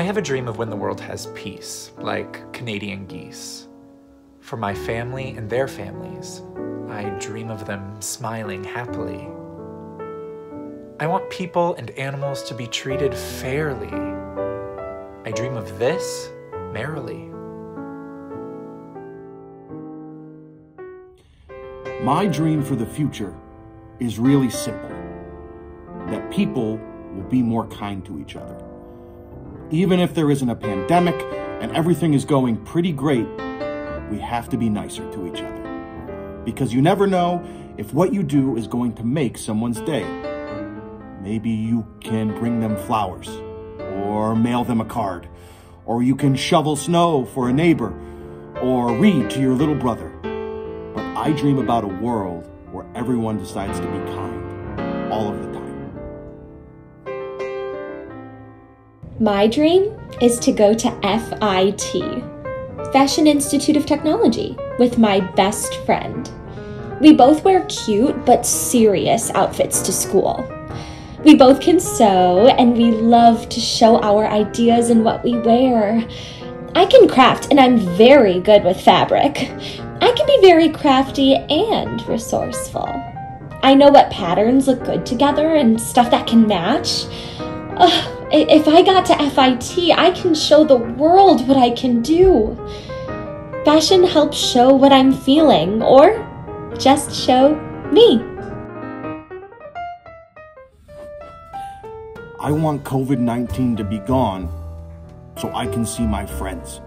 have a dream of when the world has peace, like Canadian geese. For my family and their families, I dream of them smiling happily. I want people and animals to be treated fairly. I dream of this merrily. My dream for the future is really simple that people will be more kind to each other. Even if there isn't a pandemic and everything is going pretty great, we have to be nicer to each other. Because you never know if what you do is going to make someone's day. Maybe you can bring them flowers, or mail them a card, or you can shovel snow for a neighbor, or read to your little brother. But I dream about a world where everyone decides to be kind all of the My dream is to go to FIT, Fashion Institute of Technology, with my best friend. We both wear cute but serious outfits to school. We both can sew and we love to show our ideas in what we wear. I can craft and I'm very good with fabric. I can be very crafty and resourceful. I know what patterns look good together and stuff that can match. Ugh, if I got to FIT, I can show the world what I can do. Fashion helps show what I'm feeling, or just show me. I want COVID 19 to be gone so I can see my friends.